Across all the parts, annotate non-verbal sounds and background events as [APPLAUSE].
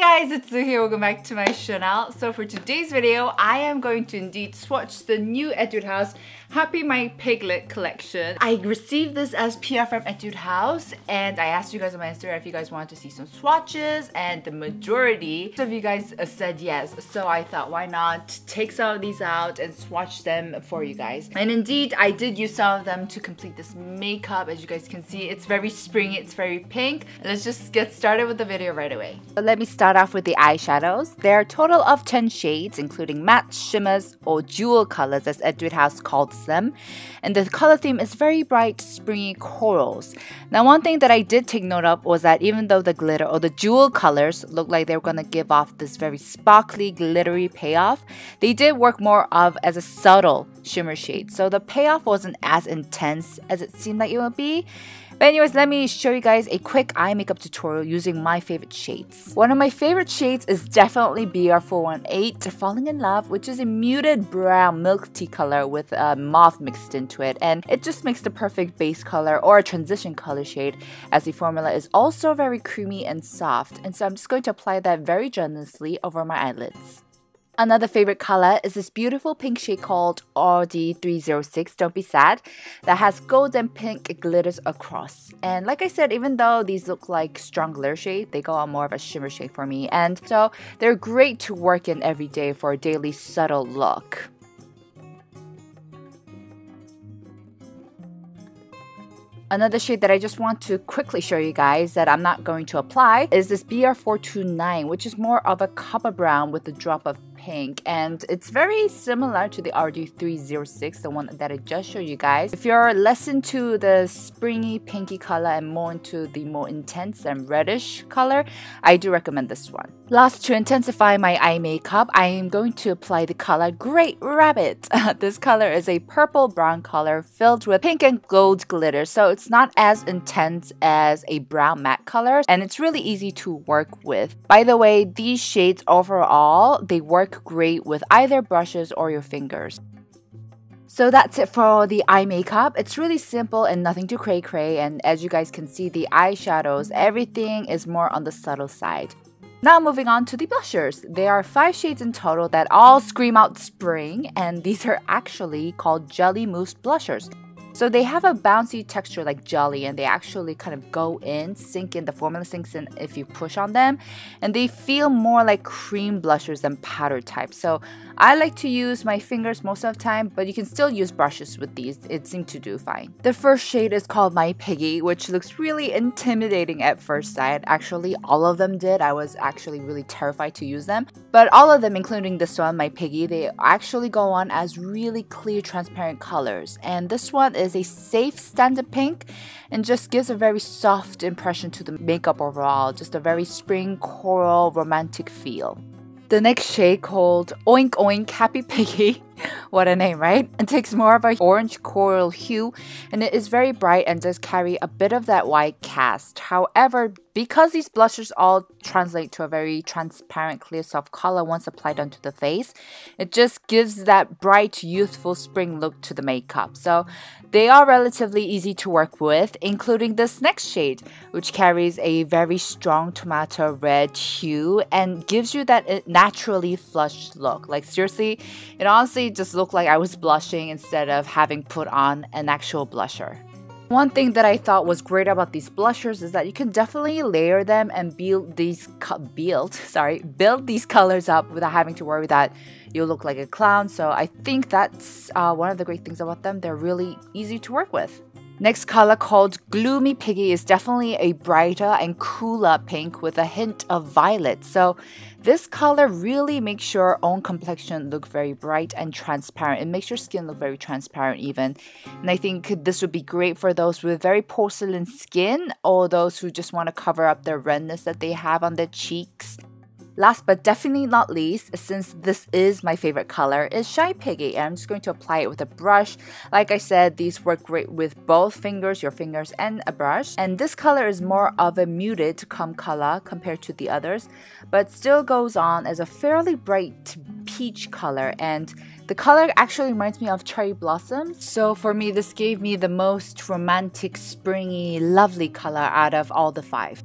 guys, it's here. Welcome back to my channel. So for today's video, I am going to indeed swatch the new Etude House Happy My Piglet collection. I received this as PR from Etude House and I asked you guys on my Instagram if you guys wanted to see some swatches and the majority of you guys uh, said yes. So I thought why not take some of these out and swatch them for you guys. And indeed, I did use some of them to complete this makeup. As you guys can see, it's very springy, it's very pink. Let's just get started with the video right away. Let me start off with the eyeshadows. There are a total of 10 shades, including matte, shimmers, or jewel colors as Etude House called them. And the color theme is very bright, springy corals. Now, one thing that I did take note of was that even though the glitter or the jewel colors look like they were gonna give off this very sparkly, glittery payoff, they did work more of as a subtle shimmer shade. So the payoff wasn't as intense as it seemed like it would be. But anyways, let me show you guys a quick eye makeup tutorial using my favorite shades. One of my favorite shades is definitely BR418 Falling in Love, which is a muted brown milk tea color with a mauve mixed into it. And it just makes the perfect base color or a transition color shade as the formula is also very creamy and soft. And so I'm just going to apply that very generously over my eyelids. Another favorite color is this beautiful pink shade called RD306, Don't Be Sad, that has gold and pink glitters across. And like I said, even though these look like strong glitter shade, they go on more of a shimmer shade for me. And so they're great to work in every day for a daily subtle look. Another shade that I just want to quickly show you guys that I'm not going to apply is this BR429, which is more of a copper brown with a drop of pink and it's very similar to the RD306 the one that I just showed you guys. If you're less into the springy pinky color and more into the more intense and reddish color I do recommend this one. Last to intensify my eye makeup I am going to apply the color Great Rabbit. [LAUGHS] This color is a purple brown color filled with pink and gold glitter so it's not as intense as a brown matte color and it's really easy to work with. By the way these shades overall they work work great with either brushes or your fingers. So that's it for the eye makeup. It's really simple and nothing too cray cray. And as you guys can see, the eyeshadows, everything is more on the subtle side. Now moving on to the blushers. There are five shades in total that all scream out spring, and these are actually called Jelly Mousse blushers. So they have a bouncy texture like jelly and they actually kind of go in, sink in, the formula sinks in if you push on them. And they feel more like cream blushers than powder type. So I like to use my fingers most of the time, but you can still use brushes with these. It seems to do fine. The first shade is called My Piggy, which looks really intimidating at first sight. Actually, all of them did. I was actually really terrified to use them. But all of them, including this one, My Piggy, they actually go on as really clear, transparent colors. And this one is a safe standard pink and just gives a very soft impression to the makeup overall. Just a very spring coral romantic feel. The next shade called Oink Oink Happy Piggy what a name, right? It takes more of an orange coral hue and it is very bright and does carry a bit of that white cast. However, because these blushers all translate to a very transparent, clear, soft color once applied onto the face, it just gives that bright, youthful spring look to the makeup. So they are relatively easy to work with, including this next shade, which carries a very strong tomato red hue and gives you that uh, naturally flushed look. Like seriously, it honestly just looked like I was blushing instead of having put on an actual blusher. One thing that I thought was great about these blushers is that you can definitely layer them and build these build [LAUGHS] sorry build these colors up without having to worry that you'll look like a clown. So I think that's uh, one of the great things about them. They're really easy to work with. Next color called Gloomy Piggy is definitely a brighter and cooler pink with a hint of violet. So this color really makes your own complexion look very bright and transparent. It makes your skin look very transparent even. And I think this would be great for those with very porcelain skin or those who just want to cover up the redness that they have on their cheeks. Last but definitely not least, since this is my favorite color, is Shy Piggy. And I'm just going to apply it with a brush. Like I said, these work great with both fingers, your fingers, and a brush. And this color is more of a muted come color compared to the others, but still goes on as a fairly bright peach color. And the color actually reminds me of cherry blossoms. So for me, this gave me the most romantic, springy, lovely color out of all the five.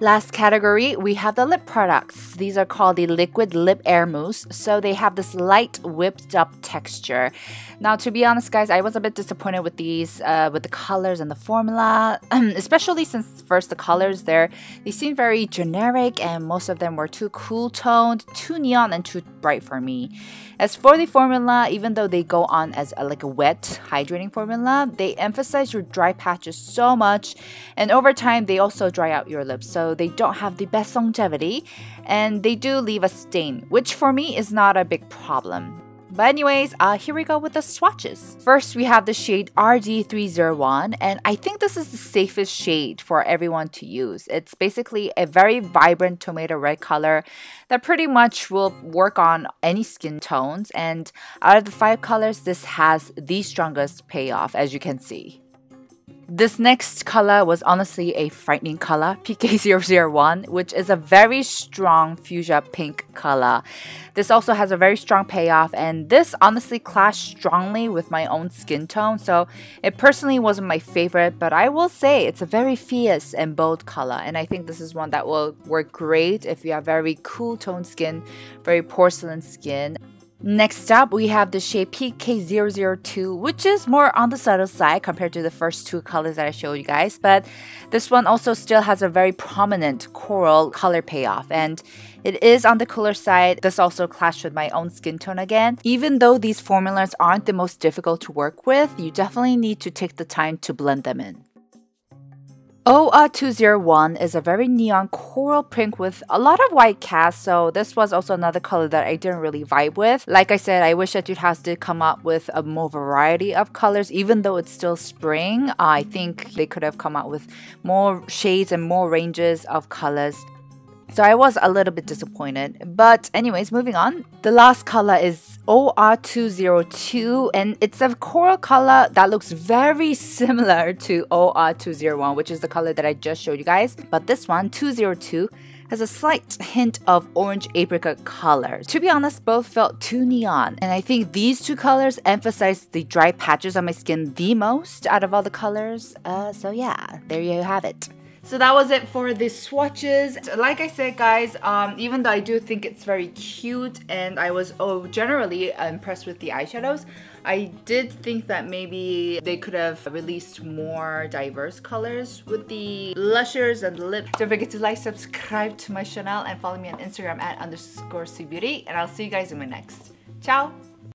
Last category, we have the lip products. These are called the liquid lip air mousse. So they have this light whipped up texture. Now, to be honest, guys, I was a bit disappointed with these, uh, with the colors and the formula, [CLEARS THROAT] especially since first the colors there, they seem very generic and most of them were too cool toned, too neon, and too bright for me. As for the formula, even though they go on as a, like a wet hydrating formula, they emphasize your dry patches so much, and over time they also dry out your lips, so they don't have the best longevity, and they do leave a stain, which for me is not a big problem. But anyways, uh, here we go with the swatches. First, we have the shade RD301, and I think this is the safest shade for everyone to use. It's basically a very vibrant tomato red color that pretty much will work on any skin tones. And out of the five colors, this has the strongest payoff, as you can see. This next color was honestly a frightening color, PK001, which is a very strong fuchsia pink color. This also has a very strong payoff, and this honestly clashed strongly with my own skin tone, so it personally wasn't my favorite, but I will say it's a very fierce and bold color, and I think this is one that will work great if you have very cool toned skin, very porcelain skin. Next up, we have the shade PK002, which is more on the subtle side compared to the first two colors that I showed you guys. But this one also still has a very prominent coral color payoff. And it is on the cooler side. This also clashed with my own skin tone again. Even though these formulas aren't the most difficult to work with, you definitely need to take the time to blend them in. OR201 is a very neon coral pink with a lot of white cast, so this was also another color that I didn't really vibe with. Like I said, I wish Etude House did come up with a more variety of colors, even though it's still spring. I think they could have come out with more shades and more ranges of colors. So I was a little bit disappointed. But anyways, moving on. The last color is OR202 and it's a coral color that looks very similar to OR201, which is the color that I just showed you guys. But this one, 202, has a slight hint of orange apricot color. To be honest, both felt too neon, and I think these two colors emphasize the dry patches on my skin the most out of all the colors. Uh, so yeah, there you have it. So that was it for the swatches. Like I said guys, um, even though I do think it's very cute and I was oh, generally impressed with the eyeshadows, I did think that maybe they could have released more diverse colors with the blushers and the lip. Don't forget to like, subscribe to my channel and follow me on Instagram at underscore Beauty and I'll see you guys in my next. Ciao!